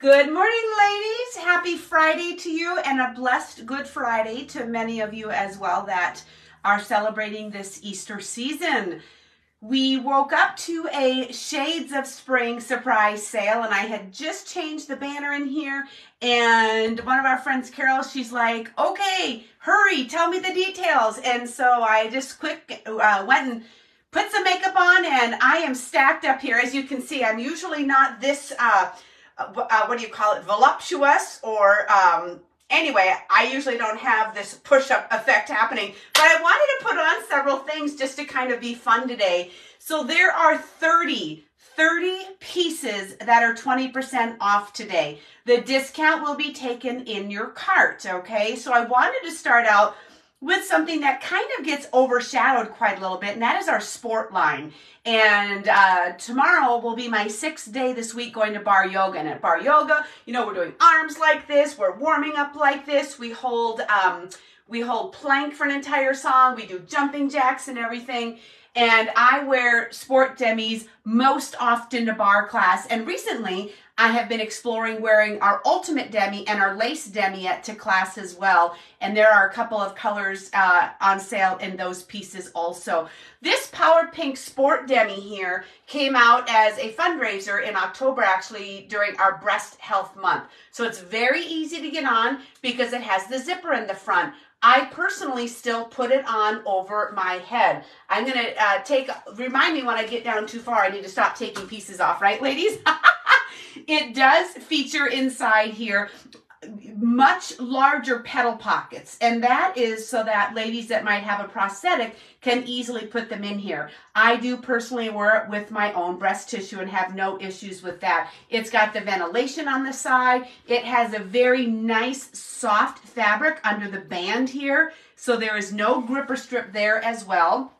Good morning, ladies. Happy Friday to you and a blessed Good Friday to many of you as well that are celebrating this Easter season. We woke up to a Shades of Spring surprise sale, and I had just changed the banner in here. And one of our friends, Carol, she's like, Okay, hurry, tell me the details. And so I just quick uh, went and put some makeup on, and I am stacked up here. As you can see, I'm usually not this. Uh, uh, what do you call it, voluptuous or um, anyway, I usually don't have this push-up effect happening, but I wanted to put on several things just to kind of be fun today. So there are 30, 30 pieces that are 20% off today. The discount will be taken in your cart, okay? So I wanted to start out with something that kind of gets overshadowed quite a little bit, and that is our sport line. And uh, tomorrow will be my sixth day this week going to barre yoga. And at barre yoga, you know, we're doing arms like this, we're warming up like this, we hold um, we hold plank for an entire song, we do jumping jacks and everything. And I wear sport demis most often to barre class. And recently, I have been exploring wearing our ultimate demi and our lace demiette to class as well. And there are a couple of colors uh, on sale in those pieces also. This Power Pink Sport Demi here came out as a fundraiser in October actually during our breast health month. So it's very easy to get on because it has the zipper in the front. I personally still put it on over my head. I'm going to uh, take, remind me when I get down too far, I need to stop taking pieces off, right, ladies? It does feature inside here much larger petal pockets and that is so that ladies that might have a prosthetic can easily put them in here. I do personally wear it with my own breast tissue and have no issues with that. It's got the ventilation on the side. It has a very nice soft fabric under the band here so there is no gripper strip there as well.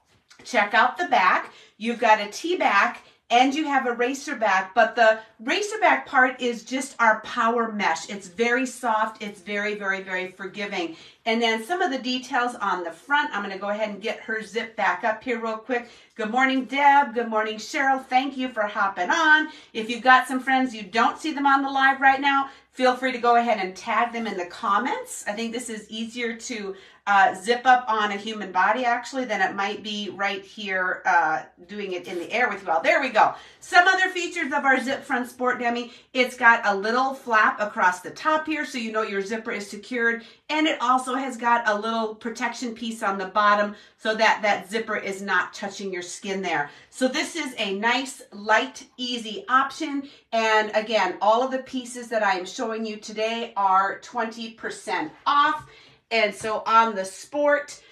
Check out the back. You've got a T-back and you have a racer back, but the racer back part is just our power mesh. It's very soft. It's very, very, very forgiving. And then some of the details on the front, I'm going to go ahead and get her zip back up here real quick. Good morning, Deb. Good morning, Cheryl. Thank you for hopping on. If you've got some friends you don't see them on the live right now, feel free to go ahead and tag them in the comments. I think this is easier to uh, zip up on a human body actually than it might be right here uh, doing it in the air with you all. There we go. Some other features of our Zip Front Sport Demi. It's got a little flap across the top here so you know your zipper is secured and it also has got a little protection piece on the bottom so that that zipper is not touching your skin there. So this is a nice, light, easy option. And again, all of the pieces that I am showing you today are 20% off. And so on the Sport,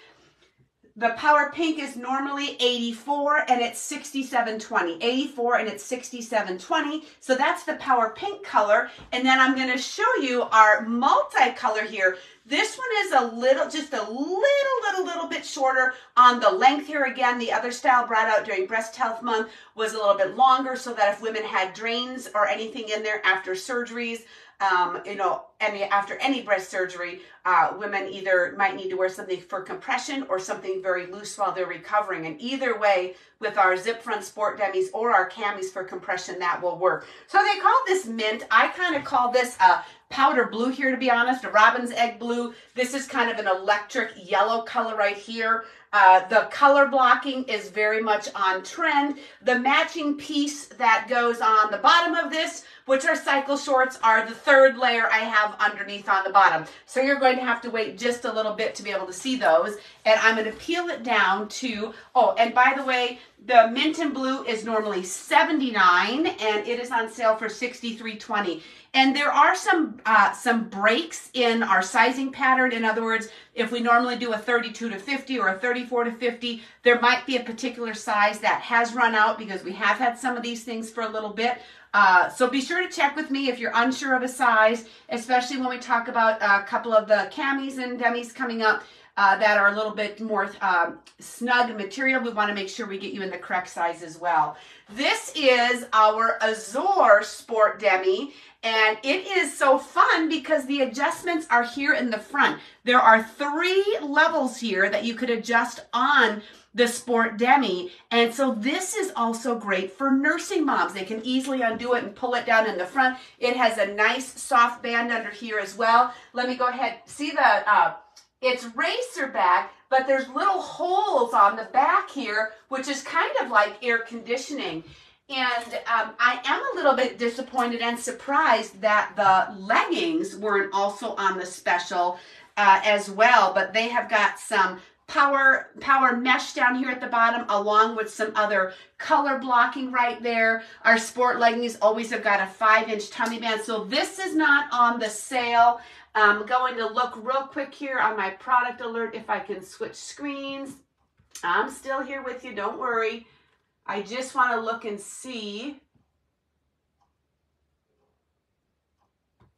the Power Pink is normally 84 and it's 6720. 84 and it's 6720. So that's the Power Pink color. And then I'm going to show you our multicolor here. This one is a little, just a little, little, little bit shorter on the length here. Again, the other style brought out during Breast Health Month was a little bit longer so that if women had drains or anything in there after surgeries, um, you know, any after any breast surgery, uh, women either might need to wear something for compression or something very loose while they're recovering. And either way, with our zip front sport demis or our camis for compression, that will work. So they call this mint. I kind of call this a powder blue here, to be honest, a robin's egg blue. This is kind of an electric yellow color right here. Uh, the color blocking is very much on trend. The matching piece that goes on the bottom of this which are cycle shorts, are the third layer I have underneath on the bottom. So you're going to have to wait just a little bit to be able to see those. And I'm going to peel it down to, oh, and by the way, the mint and blue is normally 79 and it is on sale for 63.20. And there are some uh, some breaks in our sizing pattern. In other words, if we normally do a 32 to 50 or a 34 to 50, there might be a particular size that has run out because we have had some of these things for a little bit. Uh, so be sure to check with me if you're unsure of a size, especially when we talk about a couple of the camis and demis coming up. Uh, that are a little bit more um, snug material. We want to make sure we get you in the correct size as well. This is our Azure Sport Demi. And it is so fun because the adjustments are here in the front. There are three levels here that you could adjust on the Sport Demi. And so this is also great for nursing moms. They can easily undo it and pull it down in the front. It has a nice soft band under here as well. Let me go ahead. See the, uh, it's racer back, but there's little holes on the back here, which is kind of like air conditioning. And um, I am a little bit disappointed and surprised that the leggings weren't also on the special uh, as well, but they have got some power power mesh down here at the bottom along with some other color blocking right there our sport leggings always have got a five inch tummy band so this is not on the sale i'm going to look real quick here on my product alert if i can switch screens i'm still here with you don't worry i just want to look and see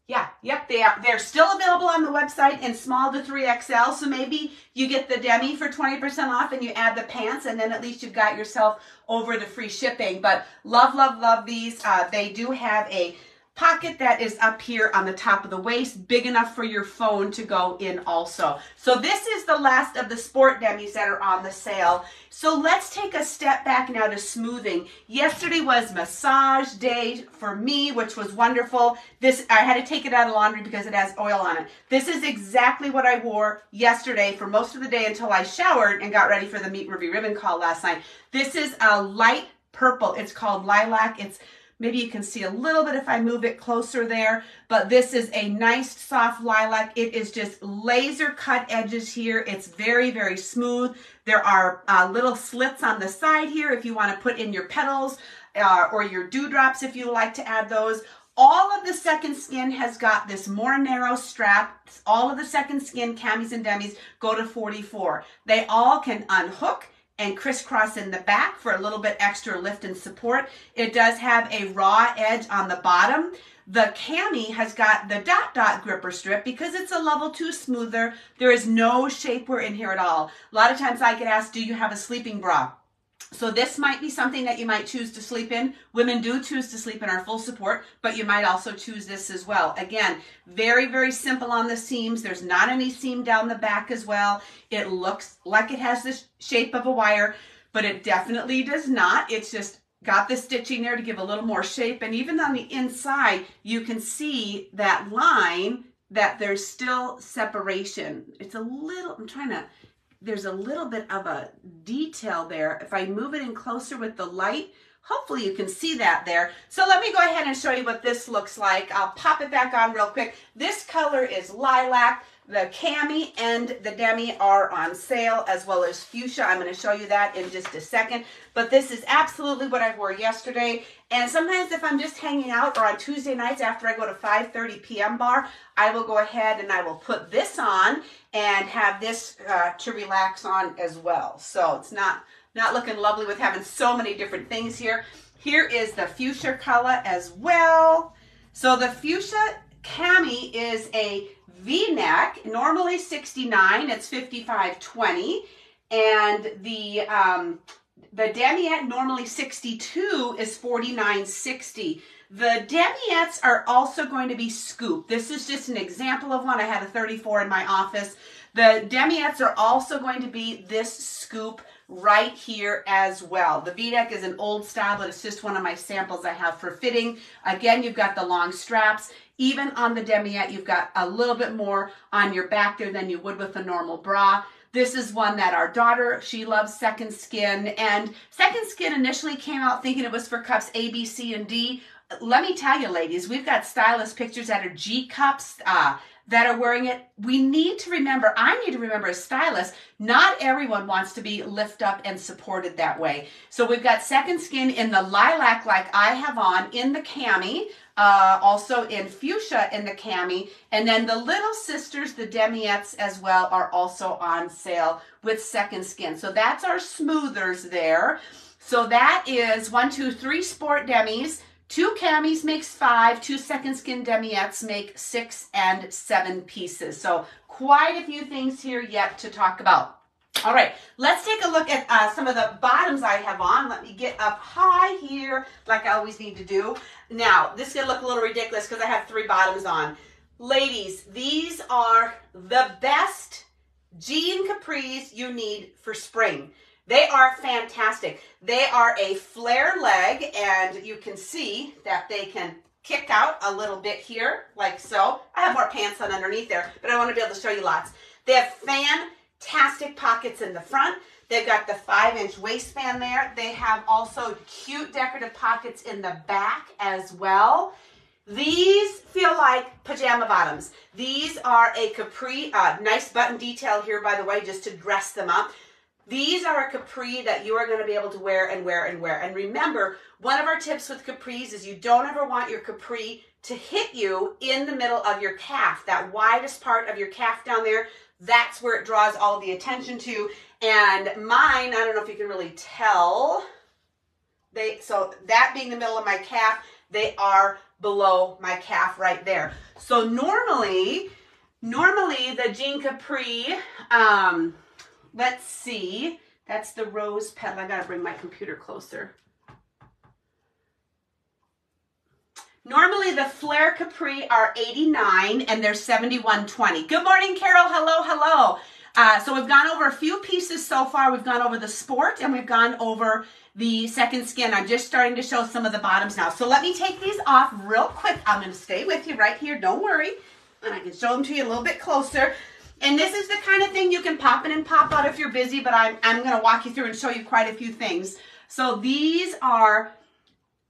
Yeah, yep, they are. They're still available on the website in small to 3XL. So maybe you get the demi for 20% off and you add the pants and then at least you've got yourself over the free shipping. But love, love, love these. Uh, they do have a pocket that is up here on the top of the waist, big enough for your phone to go in also. So this is the last of the sport demis that are on the sale. So let's take a step back now to smoothing. Yesterday was massage day for me, which was wonderful. This I had to take it out of laundry because it has oil on it. This is exactly what I wore yesterday for most of the day until I showered and got ready for the Meet Ruby Ribbon call last night. This is a light purple. It's called lilac. It's Maybe you can see a little bit if I move it closer there, but this is a nice soft lilac. It is just laser cut edges here. It's very, very smooth. There are uh, little slits on the side here if you want to put in your petals uh, or your dewdrops if you like to add those. All of the second skin has got this more narrow strap. All of the second skin camis and demis go to 44. They all can unhook and crisscross in the back for a little bit extra lift and support. It does have a raw edge on the bottom. The cami has got the dot dot gripper strip because it's a level two smoother. There is no shapewear in here at all. A lot of times I get asked, do you have a sleeping bra? So this might be something that you might choose to sleep in. Women do choose to sleep in our full support, but you might also choose this as well. Again, very, very simple on the seams. There's not any seam down the back as well. It looks like it has the shape of a wire, but it definitely does not. It's just got the stitching there to give a little more shape. And even on the inside, you can see that line that there's still separation. It's a little, I'm trying to there's a little bit of a detail there. If I move it in closer with the light, hopefully you can see that there. So let me go ahead and show you what this looks like. I'll pop it back on real quick. This color is lilac. The cami and the demi are on sale as well as fuchsia. I'm going to show you that in just a second. But this is absolutely what I wore yesterday. And sometimes if I'm just hanging out or on Tuesday nights after I go to 5.30 p.m. barre, I will go ahead and I will put this on and have this uh, to relax on as well. So it's not, not looking lovely with having so many different things here. Here is the fuchsia color as well. So the fuchsia cami is a V-neck, normally 69, it's 55.20. And the um, the demiette, normally 62, is 49.60. The demiettes are also going to be scoop. This is just an example of one. I had a 34 in my office. The demiettes are also going to be this scoop right here as well. The V-neck is an old style, but it's just one of my samples I have for fitting. Again, you've got the long straps. Even on the demiette, you've got a little bit more on your back there than you would with a normal bra. This is one that our daughter, she loves Second Skin. And Second Skin initially came out thinking it was for cups A, B, C, and D. Let me tell you, ladies, we've got stylist pictures that are G cups. Uh, that are wearing it, we need to remember, I need to remember as stylist, not everyone wants to be lift up and supported that way. So we've got Second Skin in the lilac like I have on, in the cami, uh, also in fuchsia in the cami, and then the little sisters, the demiettes as well, are also on sale with Second Skin. So that's our smoothers there. So that is one, two, three sport demis, Two camis makes five, two second skin demiettes make six and seven pieces. So quite a few things here yet to talk about. All right, let's take a look at uh, some of the bottoms I have on. Let me get up high here, like I always need to do. Now, this is gonna look a little ridiculous because I have three bottoms on. Ladies, these are the best jean capris you need for spring. They are fantastic. They are a flare leg and you can see that they can kick out a little bit here like so. I have more pants on underneath there, but I want to be able to show you lots. They have fantastic pockets in the front. They've got the five inch waistband there. They have also cute decorative pockets in the back as well. These feel like pajama bottoms. These are a capri, uh, nice button detail here, by the way, just to dress them up. These are a capri that you are going to be able to wear and wear and wear. And remember, one of our tips with capris is you don't ever want your capri to hit you in the middle of your calf, that widest part of your calf down there. That's where it draws all the attention to. And mine, I don't know if you can really tell. They so that being the middle of my calf, they are below my calf right there. So normally, normally the jean capri, um, Let's see. That's the rose petal. I got to bring my computer closer. Normally the Flare Capri are 89 and they're 71.20. Good morning, Carol. Hello, hello. Uh, so we've gone over a few pieces so far. We've gone over the sport and we've gone over the second skin. I'm just starting to show some of the bottoms now. So let me take these off real quick. I'm going to stay with you right here. Don't worry. And I can show them to you a little bit closer. And this is the kind of thing you can pop in and pop out if you're busy, but I'm, I'm going to walk you through and show you quite a few things. So these are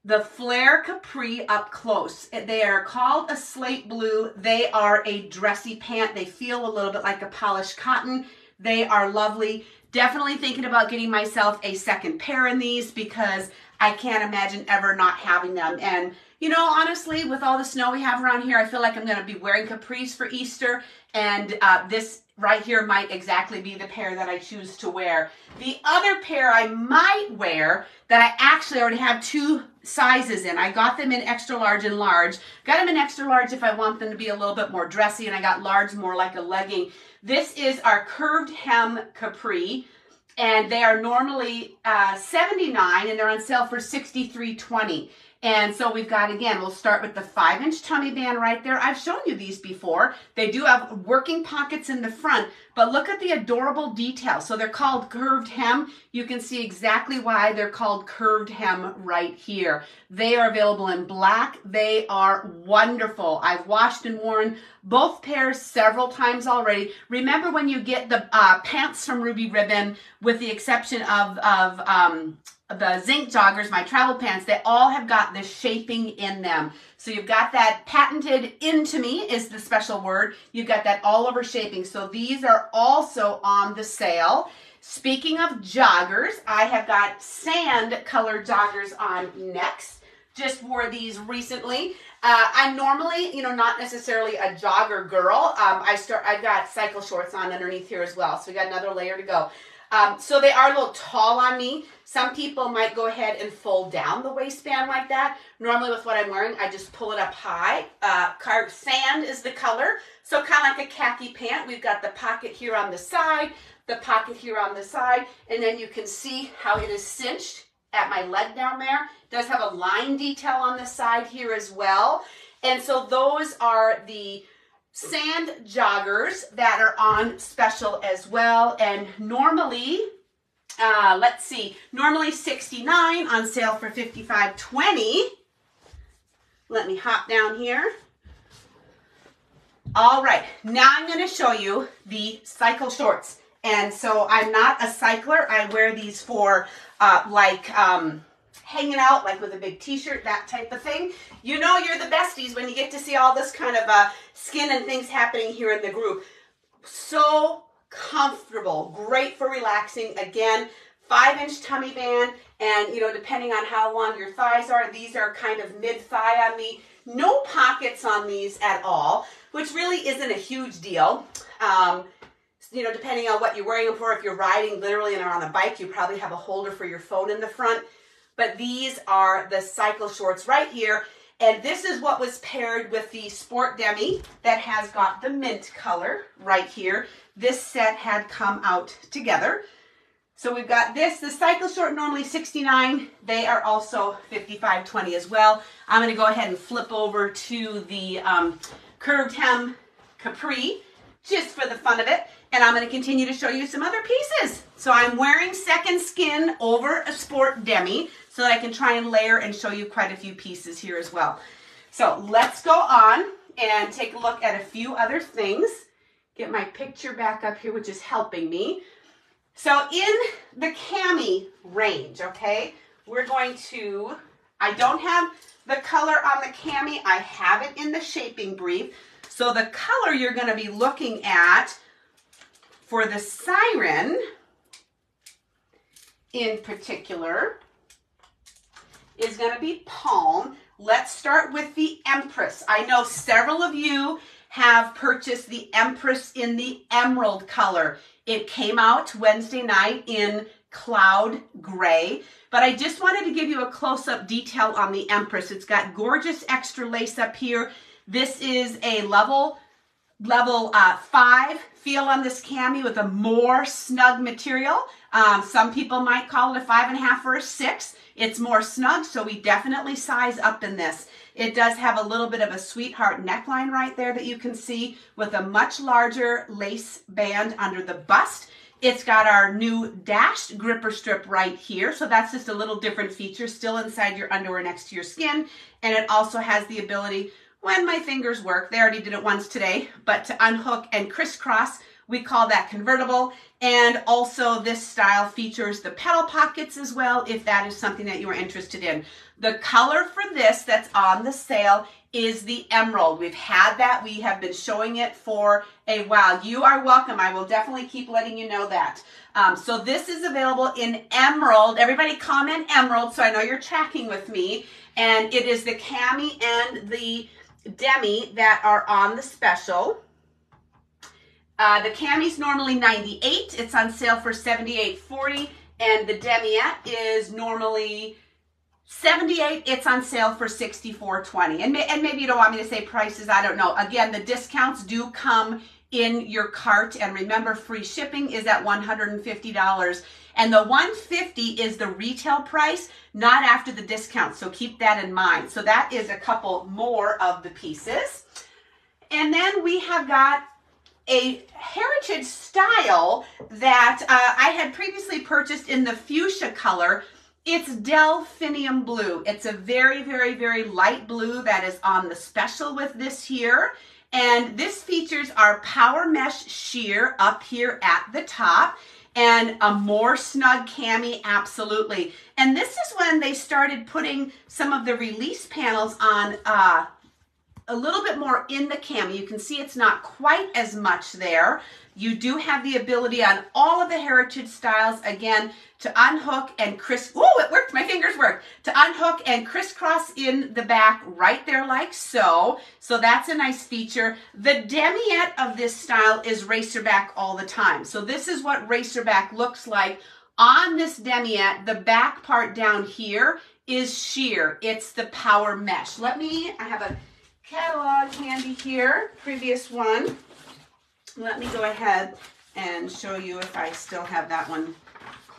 the Flare Capri up close. They are called a slate blue. They are a dressy pant. They feel a little bit like a polished cotton. They are lovely. Definitely thinking about getting myself a second pair in these because I can't imagine ever not having them. And you know, honestly, with all the snow we have around here, I feel like I'm going to be wearing capris for Easter. And uh, this right here might exactly be the pair that I choose to wear. The other pair I might wear that I actually already have two sizes in. I got them in extra large and large. Got them in extra large if I want them to be a little bit more dressy, and I got large more like a legging. This is our curved hem capri, and they are normally uh, 79 and they're on sale for 63.20. And so we've got, again, we'll start with the five inch tummy band right there. I've shown you these before. They do have working pockets in the front, but look at the adorable detail. So they're called curved hem. You can see exactly why they're called curved hem right here. They are available in black. They are wonderful. I've washed and worn both pairs several times already. Remember when you get the uh, pants from Ruby Ribbon, with the exception of, of um, the zinc joggers, my travel pants, they all have got the shaping in them. So you've got that patented into me is the special word. You've got that all over shaping. So these are also on the sale. Speaking of joggers, I have got sand colored joggers on next. Just wore these recently. Uh, I'm normally, you know, not necessarily a jogger girl. Um, I start, I've got cycle shorts on underneath here as well. So we got another layer to go. Um, so they are a little tall on me. Some people might go ahead and fold down the waistband like that. Normally with what I'm wearing, I just pull it up high. Uh, car sand is the color. So kind of like a khaki pant. We've got the pocket here on the side, the pocket here on the side, and then you can see how it is cinched at my leg down there. It does have a line detail on the side here as well. And so those are the sand joggers that are on special as well. And normally, uh, let's see, normally 69 on sale for 55.20. Let me hop down here. All right, now I'm going to show you the cycle shorts. And so I'm not a cycler. I wear these for uh, like um, hanging out like with a big t-shirt, that type of thing. You know you're the besties when you get to see all this kind of uh, skin and things happening here in the group. So comfortable, great for relaxing. Again, five inch tummy band and you know depending on how long your thighs are these are kind of mid thigh on me no pockets on these at all which really isn't a huge deal um, you know depending on what you're wearing them for if you're riding literally and are on a bike you probably have a holder for your phone in the front but these are the cycle shorts right here. And this is what was paired with the Sport Demi that has got the mint color right here. This set had come out together. So we've got this, the cycle short normally 69. They are also 55.20 as well. I'm gonna go ahead and flip over to the um, curved hem capri just for the fun of it. And I'm gonna continue to show you some other pieces. So I'm wearing second skin over a sport demi so that I can try and layer and show you quite a few pieces here as well. So let's go on and take a look at a few other things. Get my picture back up here, which is helping me. So in the cami range, okay, we're going to, I don't have the color on the cami, I have it in the shaping brief. So the color you're gonna be looking at for the siren in particular is gonna be palm. Let's start with the Empress. I know several of you have purchased the Empress in the emerald color. It came out Wednesday night in cloud gray, but I just wanted to give you a close-up detail on the Empress. It's got gorgeous extra lace up here. This is a level level uh, five feel on this cami with a more snug material. Um, some people might call it a five and a half or a six. It's more snug, so we definitely size up in this. It does have a little bit of a sweetheart neckline right there that you can see with a much larger lace band under the bust. It's got our new dashed gripper strip right here. So that's just a little different feature still inside your underwear next to your skin. And it also has the ability, when my fingers work, they already did it once today, but to unhook and crisscross we call that convertible. And also this style features the petal pockets as well, if that is something that you are interested in. The color for this that's on the sale is the emerald. We've had that. We have been showing it for a while. You are welcome. I will definitely keep letting you know that. Um, so this is available in emerald. Everybody comment emerald so I know you're tracking with me. And it is the cami and the demi that are on the special. Uh, the cami's normally 98. It's on sale for 78.40, and the demiette is normally 78. It's on sale for 64.20. And, and maybe you don't want me to say prices. I don't know. Again, the discounts do come in your cart, and remember, free shipping is at $150. And the 150 is the retail price, not after the discount. So keep that in mind. So that is a couple more of the pieces. And then we have got a heritage style that uh, I had previously purchased in the fuchsia color. It's Delphinium Blue. It's a very, very, very light blue that is on the special with this here. And this features our Power Mesh Sheer up here at the top and a more snug cami, absolutely. And this is when they started putting some of the release panels on uh, a little bit more in the cam. You can see it's not quite as much there. You do have the ability on all of the heritage styles, again, to unhook and criss, oh, it worked, my fingers worked, to unhook and crisscross in the back right there like so. So that's a nice feature. The demiette of this style is racerback all the time. So this is what racerback looks like on this demiette. The back part down here is sheer. It's the power mesh. Let me, I have a catalog handy here, previous one. Let me go ahead and show you if I still have that one.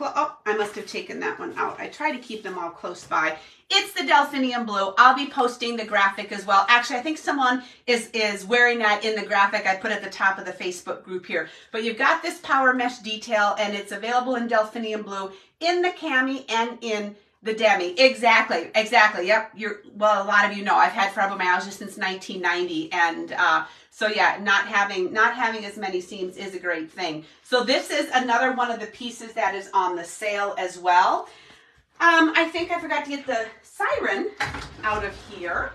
Oh, I must have taken that one out. I try to keep them all close by. It's the Delphinium Blue. I'll be posting the graphic as well. Actually, I think someone is, is wearing that in the graphic I put at the top of the Facebook group here. But you've got this power mesh detail and it's available in Delphinium Blue in the cami and in the demi, exactly, exactly. Yep, you're well. A lot of you know I've had fibromyalgia since 1990, and uh, so yeah, not having not having as many seams is a great thing. So this is another one of the pieces that is on the sale as well. Um, I think I forgot to get the siren out of here.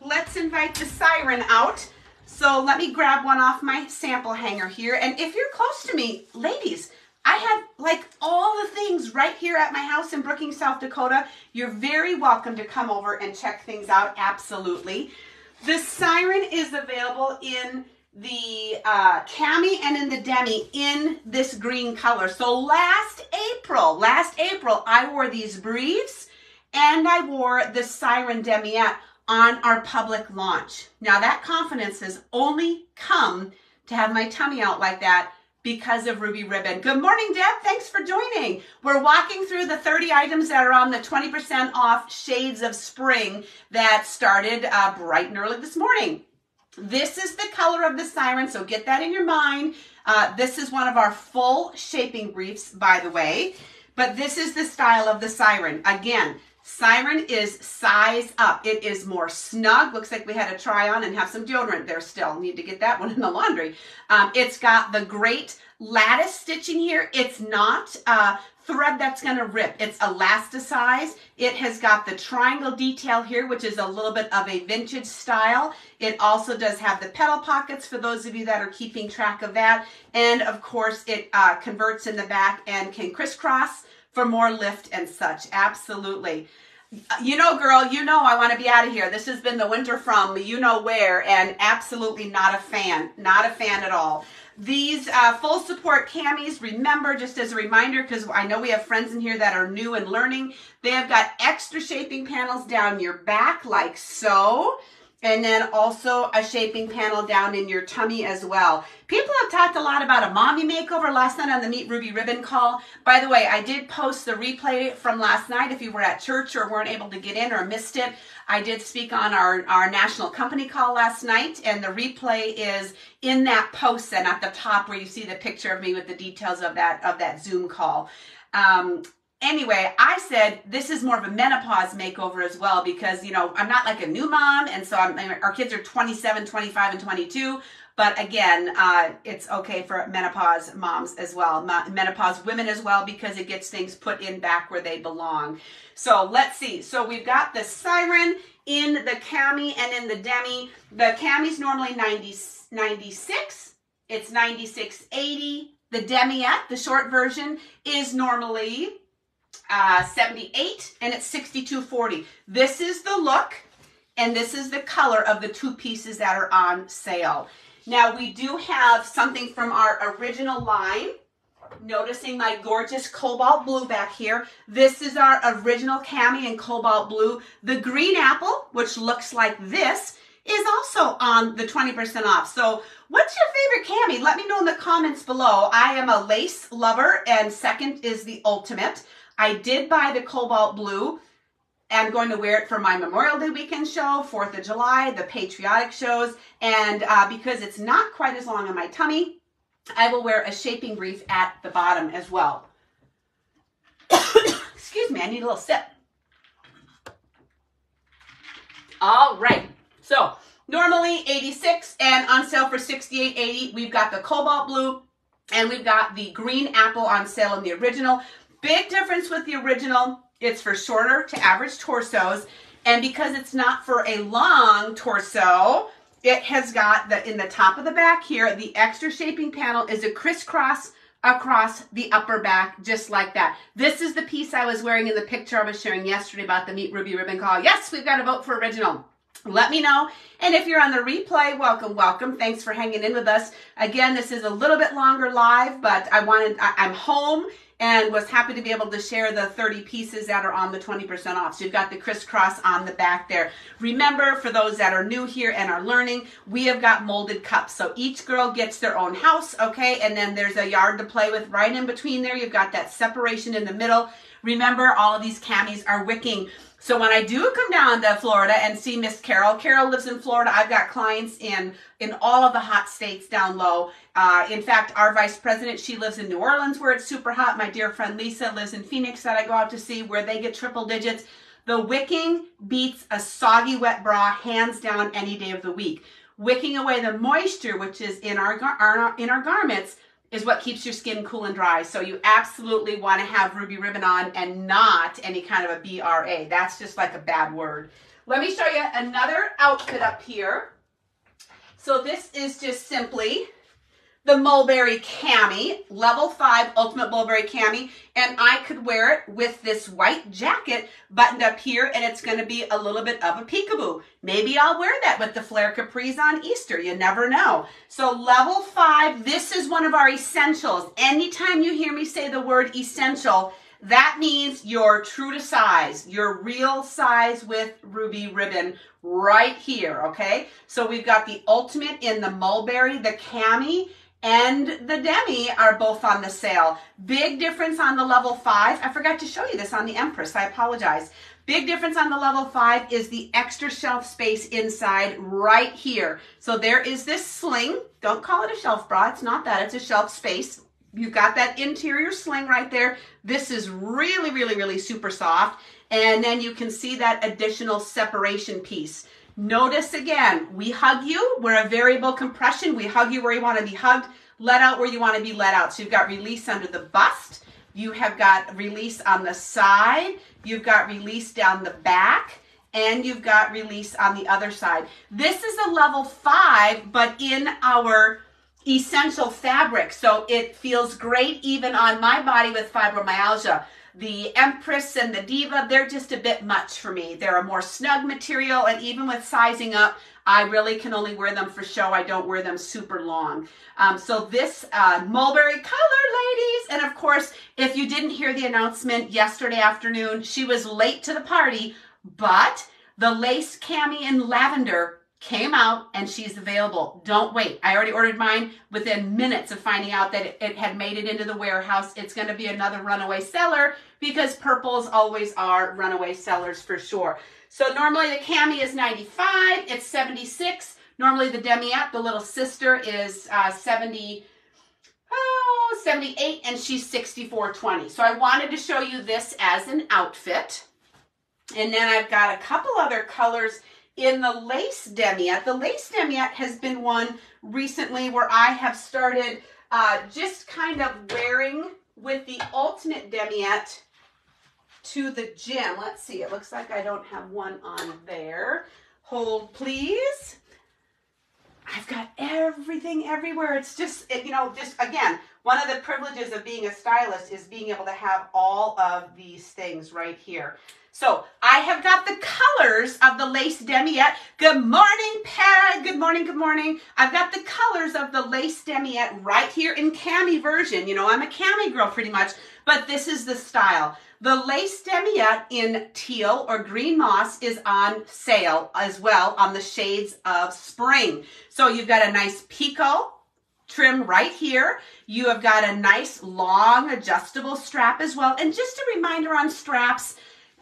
Let's invite the siren out. So let me grab one off my sample hanger here. And if you're close to me, ladies, I have like all the things right here at my house in Brookings, South Dakota. You're very welcome to come over and check things out, absolutely. The Siren is available in the uh, cami and in the demi in this green color. So last April, last April, I wore these briefs and I wore the Siren Demiette on our public launch. Now that confidence has only come to have my tummy out like that because of Ruby Ribbon. Good morning, Deb. Thanks for joining. We're walking through the 30 items that are on the 20% off Shades of Spring that started uh, bright and early this morning. This is the color of the siren, so get that in your mind. Uh, this is one of our full shaping briefs, by the way. But this is the style of the siren. Again, Siren is size up. It is more snug. Looks like we had a try on and have some deodorant there still. Need to get that one in the laundry. Um, it's got the great lattice stitching here. It's not thread that's going to rip. It's elasticized. It has got the triangle detail here, which is a little bit of a vintage style. It also does have the petal pockets for those of you that are keeping track of that. And of course, it uh, converts in the back and can crisscross for more lift and such. Absolutely. You know, girl, you know I want to be out of here. This has been the winter from you know where, and absolutely not a fan. Not a fan at all. These uh, full support camis, remember, just as a reminder, because I know we have friends in here that are new and learning, they have got extra shaping panels down your back like so and then also a shaping panel down in your tummy as well. People have talked a lot about a mommy makeover last night on the Meet Ruby Ribbon call. By the way, I did post the replay from last night if you were at church or weren't able to get in or missed it. I did speak on our, our national company call last night and the replay is in that post and at the top where you see the picture of me with the details of that of that Zoom call. Um, anyway, I said this is more of a menopause makeover as well because, you know, I'm not like a new mom. And so I'm, our kids are 27, 25, and 22. But again, uh, it's okay for menopause moms as well, menopause women as well, because it gets things put in back where they belong. So let's see. So we've got the siren in the cami and in the demi. The cami's normally 90, 96. It's 96.80. The demiette, the short version, is normally uh, 78 and it's 62.40. This is the look and this is the color of the two pieces that are on sale. Now we do have something from our original line. Noticing my gorgeous cobalt blue back here. This is our original cami in cobalt blue. The green apple, which looks like this, is also on the 20% off. So what's your favorite cami? Let me know in the comments below. I am a lace lover and second is the ultimate. I did buy the cobalt blue. I'm going to wear it for my Memorial Day weekend show, 4th of July, the patriotic shows, and uh, because it's not quite as long on my tummy, I will wear a shaping brief at the bottom as well. Excuse me, I need a little sip. All right, so normally 86 and on sale for 68.80. We've got the cobalt blue and we've got the green apple on sale in the original. Big difference with the original, it's for shorter to average torsos. And because it's not for a long torso, it has got the in the top of the back here, the extra shaping panel is a crisscross across the upper back, just like that. This is the piece I was wearing in the picture I was sharing yesterday about the Meet Ruby ribbon call. Yes, we've got to vote for original. Let me know. And if you're on the replay, welcome, welcome. Thanks for hanging in with us. Again, this is a little bit longer live, but I wanted, I, I'm home and was happy to be able to share the 30 pieces that are on the 20% off. So you've got the crisscross on the back there. Remember, for those that are new here and are learning, we have got molded cups. So each girl gets their own house, okay? And then there's a yard to play with right in between there. You've got that separation in the middle. Remember, all of these camis are wicking. So when I do come down to Florida and see Miss Carol, Carol lives in Florida. I've got clients in in all of the hot states down low. Uh, in fact, our vice president, she lives in New Orleans where it's super hot. My dear friend Lisa lives in Phoenix that I go out to see where they get triple digits. The wicking beats a soggy wet bra hands down any day of the week. Wicking away the moisture, which is in our, our in our garments, is what keeps your skin cool and dry. So you absolutely want to have ruby ribbon on and not any kind of a BRA. That's just like a bad word. Let me show you another outfit up here. So this is just simply the mulberry cami, level five ultimate mulberry cami, and I could wear it with this white jacket buttoned up here, and it's going to be a little bit of a peekaboo. Maybe I'll wear that with the flare capris on Easter. You never know. So level five, this is one of our essentials. Anytime you hear me say the word essential, that means you're true to size, your real size with ruby ribbon right here, okay? So we've got the ultimate in the mulberry, the cami, and the demi are both on the sale. Big difference on the level five. I forgot to show you this on the Empress. I apologize. Big difference on the level five is the extra shelf space inside right here. So there is this sling. Don't call it a shelf bra. It's not that. It's a shelf space. You've got that interior sling right there. This is really, really, really super soft. And then you can see that additional separation piece. Notice again, we hug you. We're a variable compression. We hug you where you want to be hugged, let out where you want to be let out. So you've got release under the bust. You have got release on the side. You've got release down the back. And you've got release on the other side. This is a level five, but in our essential fabric. So it feels great even on my body with fibromyalgia. The Empress and the Diva, they're just a bit much for me. They're a more snug material, and even with sizing up, I really can only wear them for show. I don't wear them super long. Um, so this uh, mulberry color, ladies, and of course, if you didn't hear the announcement yesterday afternoon, she was late to the party, but the lace cami in lavender came out and she's available. Don't wait. I already ordered mine within minutes of finding out that it, it had made it into the warehouse. It's going to be another runaway seller because purples always are runaway sellers for sure. So normally the cami is 95, it's 76. Normally the demiette, the little sister, is uh, 70, oh, 78, and she's 64.20. So I wanted to show you this as an outfit. And then I've got a couple other colors in the lace demiette. The lace demiette has been one recently where I have started uh, just kind of wearing with the ultimate demiette to the gym. Let's see, it looks like I don't have one on there. Hold please. I've got everything everywhere. It's just, it, you know, just again, one of the privileges of being a stylist is being able to have all of these things right here. So I have got the colors of the lace demiette. Good morning, Pat. Good morning, good morning. I've got the colors of the lace demiette right here in cami version. You know, I'm a cami girl pretty much, but this is the style. The lace demiette in teal or green moss is on sale as well on the shades of spring. So you've got a nice picot trim right here. You have got a nice long adjustable strap as well. And just a reminder on straps,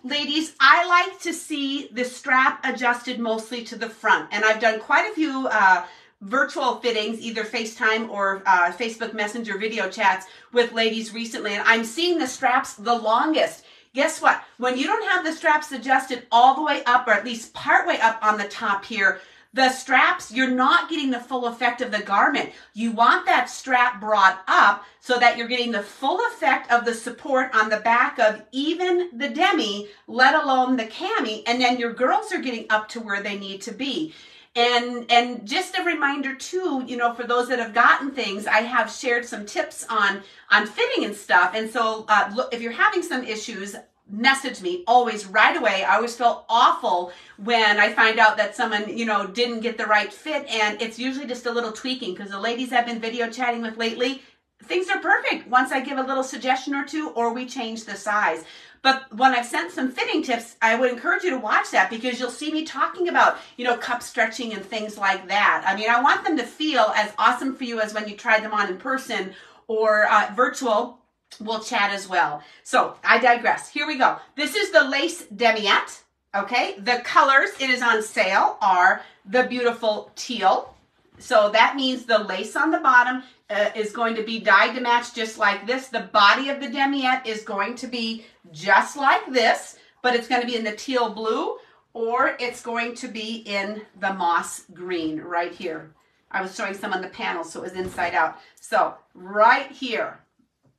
Ladies, I like to see the strap adjusted mostly to the front. And I've done quite a few uh, virtual fittings, either FaceTime or uh, Facebook Messenger video chats with ladies recently. And I'm seeing the straps the longest. Guess what? When you don't have the straps adjusted all the way up or at least part way up on the top here, the straps, you're not getting the full effect of the garment. You want that strap brought up so that you're getting the full effect of the support on the back of even the demi, let alone the cami, and then your girls are getting up to where they need to be. And and just a reminder too, you know, for those that have gotten things, I have shared some tips on on fitting and stuff. And so, uh, look, if you're having some issues, message me always right away. I always feel awful when I find out that someone, you know, didn't get the right fit. And it's usually just a little tweaking because the ladies I've been video chatting with lately, things are perfect once I give a little suggestion or two or we change the size. But when I've sent some fitting tips, I would encourage you to watch that because you'll see me talking about, you know, cup stretching and things like that. I mean, I want them to feel as awesome for you as when you tried them on in person or uh, virtual we'll chat as well. So I digress. Here we go. This is the lace demiette. Okay, the colors it is on sale are the beautiful teal. So that means the lace on the bottom uh, is going to be dyed to match just like this. The body of the demiette is going to be just like this, but it's going to be in the teal blue or it's going to be in the moss green right here. I was showing some on the panel, so it was inside out. So right here,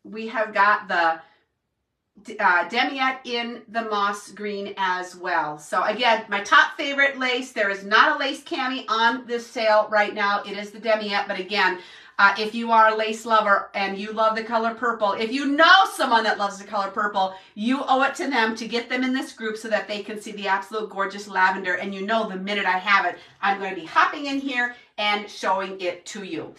we have got the uh, demiette in the moss green as well. So again, my top favorite lace. There is not a lace cami on this sale right now. It is the demiette, but again, uh, if you are a lace lover and you love the color purple, if you know someone that loves the color purple, you owe it to them to get them in this group so that they can see the absolute gorgeous lavender. And you know the minute I have it, I'm going to be hopping in here and showing it to you.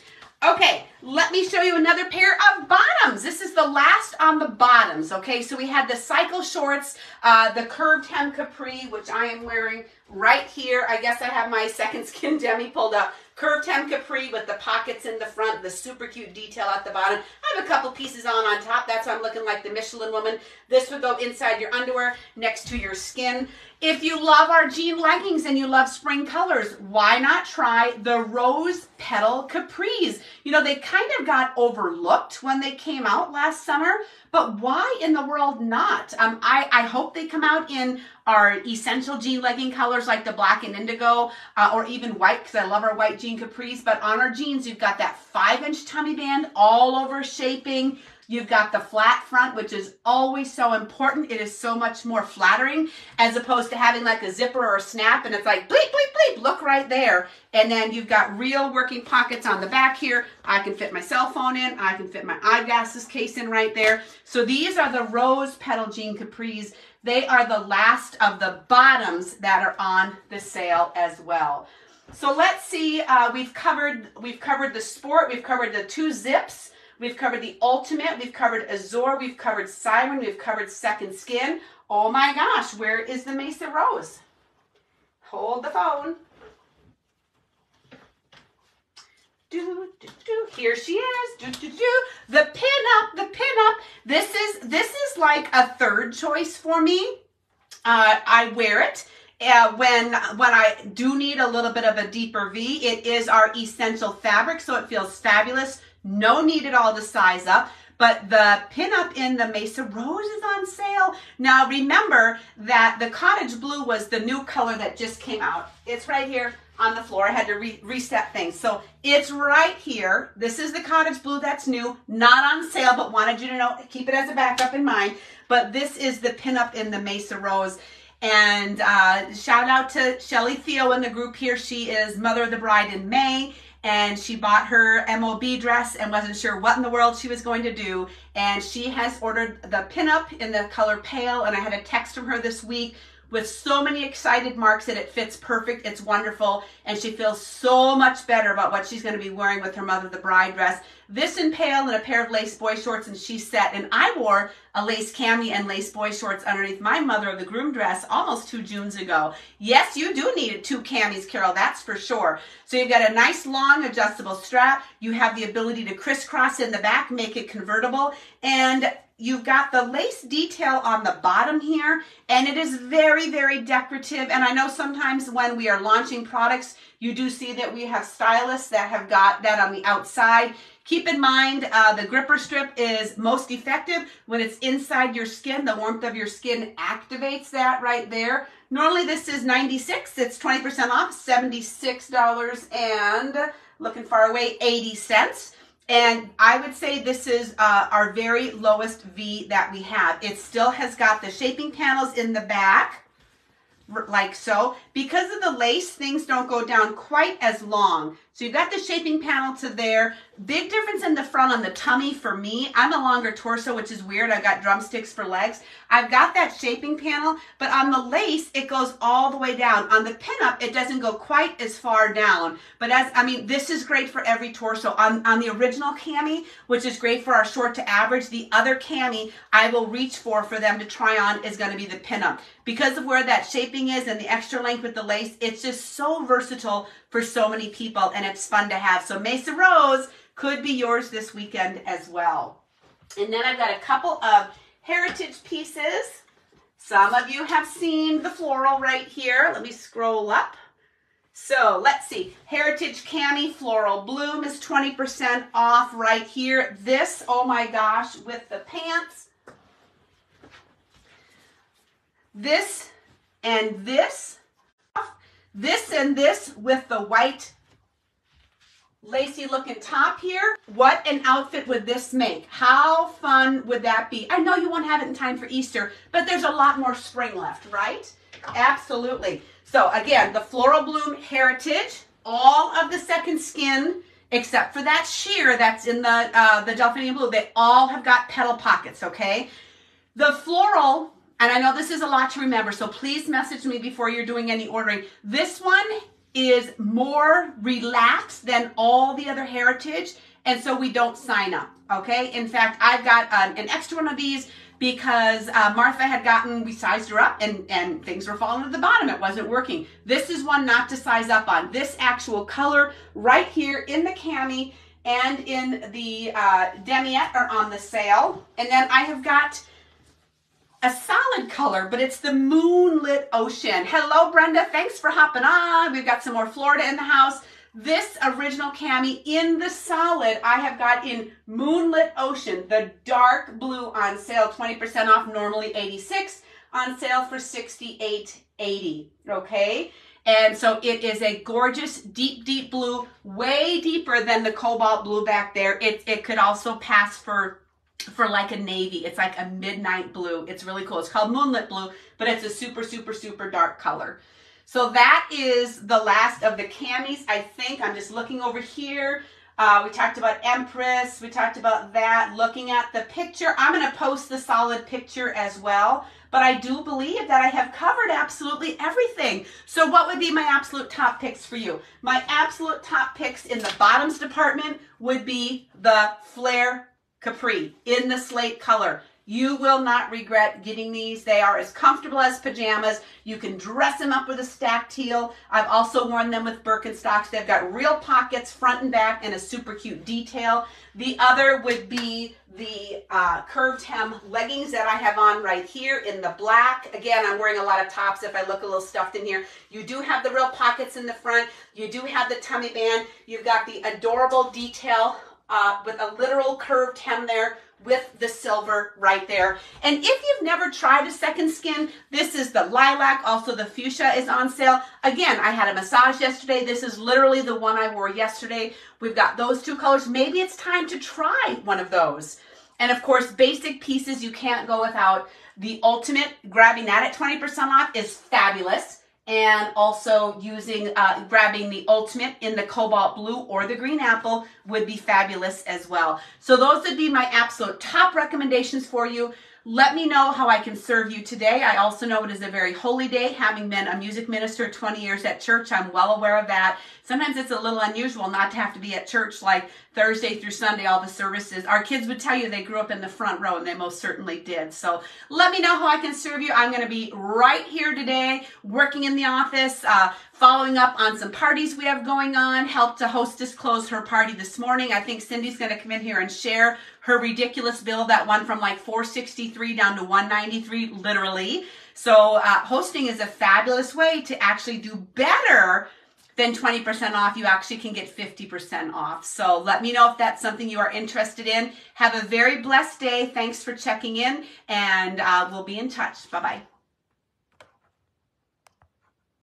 Okay, let me show you another pair of bottoms. This is the last on the bottoms, okay? So we had the cycle shorts, uh, the curved hem capri, which I am wearing right here. I guess I have my second skin demi pulled up. Curved hem capri with the pockets in the front, the super cute detail at the bottom. I have a couple pieces on on top. That's why I'm looking like the Michelin woman. This would go inside your underwear next to your skin. If you love our jean leggings and you love spring colors, why not try the rose petal capris? You know, they kind of got overlooked when they came out last summer, but why in the world not? Um, I, I hope they come out in our essential jean legging colors like the black and indigo uh, or even white because I love our white jean capris. But on our jeans, you've got that five inch tummy band all over shaping. You've got the flat front, which is always so important. It is so much more flattering as opposed to having like a zipper or a snap and it's like bleep, bleep, bleep, look right there. And then you've got real working pockets on the back here. I can fit my cell phone in. I can fit my eyeglasses case in right there. So these are the rose petal jean capris. They are the last of the bottoms that are on the sale as well. So let's see, uh, we've covered we've covered the sport, we've covered the two zips, We've covered the Ultimate. We've covered Azure. We've covered Siren. We've covered Second Skin. Oh my gosh, where is the Mesa Rose? Hold the phone. Do, do, do. Here she is. Do, do, do. The pin up, the pin up. This is this is like a third choice for me. Uh, I wear it. Uh, when when I do need a little bit of a deeper V, it is our essential fabric, so it feels fabulous. No need at all to size up. But the pinup in the Mesa Rose is on sale. Now remember that the cottage blue was the new color that just came out. It's right here on the floor. I had to re reset things. So it's right here. This is the cottage blue that's new, not on sale, but wanted you to know, keep it as a backup in mind. But this is the pinup in the Mesa Rose. And uh, shout out to Shelly Theo in the group here. She is Mother of the Bride in May and she bought her MOB dress and wasn't sure what in the world she was going to do. And she has ordered the pinup in the color pale. And I had a text from her this week with so many excited marks that it fits perfect. It's wonderful. And she feels so much better about what she's going to be wearing with her Mother the Bride dress. This in pale and a pair of lace boy shorts and she set. And I wore a lace cami and lace boy shorts underneath my Mother of the Groom dress almost two Junes ago. Yes, you do need two camis, Carol, that's for sure. So you've got a nice long adjustable strap. You have the ability to crisscross in the back, make it convertible. And you've got the lace detail on the bottom here and it is very very decorative. And I know sometimes when we are launching products you do see that we have stylists that have got that on the outside. Keep in mind uh, the gripper strip is most effective when it's inside your skin. The warmth of your skin activates that right there. Normally this is 96 it's 20% off $76 and looking far away 80 cents and I would say this is uh, our very lowest V that we have. It still has got the shaping panels in the back like so. Because of the lace, things don't go down quite as long. So you've got the shaping panel to there. Big difference in the front on the tummy for me. I'm a longer torso, which is weird. I've got drumsticks for legs. I've got that shaping panel, but on the lace, it goes all the way down. On the pinup, it doesn't go quite as far down. But as, I mean, this is great for every torso. On, on the original cami, which is great for our short to average, the other cami I will reach for for them to try on is gonna be the pinup. Because of where that shaping is and the extra length with the lace, it's just so versatile for so many people and it's fun to have. So Mesa Rose could be yours this weekend as well. And then I've got a couple of heritage pieces. Some of you have seen the floral right here. Let me scroll up. So let's see. Heritage Cami Floral Bloom is 20% off right here. This, oh my gosh, with the pants. This and this. This and this with the white lacy looking top here. What an outfit would this make? How fun would that be? I know you won't have it in time for Easter, but there's a lot more spring left, right? Absolutely. So again, the Floral Bloom Heritage, all of the second skin, except for that sheer that's in the, uh, the Delphinium Blue, they all have got petal pockets, okay? The floral, and I know this is a lot to remember, so please message me before you're doing any ordering. This one is more relaxed than all the other heritage, and so we don't sign up, okay? In fact, I've got um, an extra one of these because uh, Martha had gotten, we sized her up and, and things were falling to the bottom. It wasn't working. This is one not to size up on. This actual color right here in the cami and in the uh, demiette are on the sale. And then I have got a solid color, but it's the moonlit ocean. Hello, Brenda. Thanks for hopping on. We've got some more Florida in the house. This original cami in the solid, I have got in Moonlit Ocean, the dark blue on sale, 20% off, normally 86 on sale for 68.80. Okay? And so it is a gorgeous deep, deep blue, way deeper than the cobalt blue back there. It, it could also pass for for like a navy. It's like a midnight blue. It's really cool. It's called Moonlit Blue, but it's a super, super, super dark color. So that is the last of the camis, I think. I'm just looking over here. Uh, we talked about Empress. We talked about that. Looking at the picture. I'm going to post the solid picture as well. But I do believe that I have covered absolutely everything. So what would be my absolute top picks for you? My absolute top picks in the bottoms department would be the Flare Capri in the slate color. You will not regret getting these. They are as comfortable as pajamas. You can dress them up with a stacked heel. I've also worn them with Birkenstocks. They've got real pockets front and back and a super cute detail. The other would be the uh, curved hem leggings that I have on right here in the black. Again, I'm wearing a lot of tops if I look a little stuffed in here. You do have the real pockets in the front. You do have the tummy band. You've got the adorable detail uh, with a literal curved hem there with the silver right there. And if you've never tried a second skin, this is the lilac. Also the fuchsia is on sale. Again, I had a massage yesterday. This is literally the one I wore yesterday. We've got those two colors. Maybe it's time to try one of those. And of course, basic pieces you can't go without. The ultimate, grabbing that at 20% off is fabulous and also using uh, grabbing the ultimate in the cobalt blue or the green apple would be fabulous as well. So those would be my absolute top recommendations for you. Let me know how I can serve you today. I also know it is a very holy day, having been a music minister 20 years at church. I'm well aware of that. Sometimes it's a little unusual not to have to be at church like Thursday through Sunday, all the services. Our kids would tell you they grew up in the front row, and they most certainly did. So let me know how I can serve you. I'm going to be right here today, working in the office, uh, following up on some parties we have going on. Helped a hostess close her party this morning. I think Cindy's going to come in here and share her ridiculous bill that went from like 463 down to 193, literally. So uh, hosting is a fabulous way to actually do better than 20% off, you actually can get 50% off. So let me know if that's something you are interested in. Have a very blessed day. Thanks for checking in, and uh, we'll be in touch. Bye bye.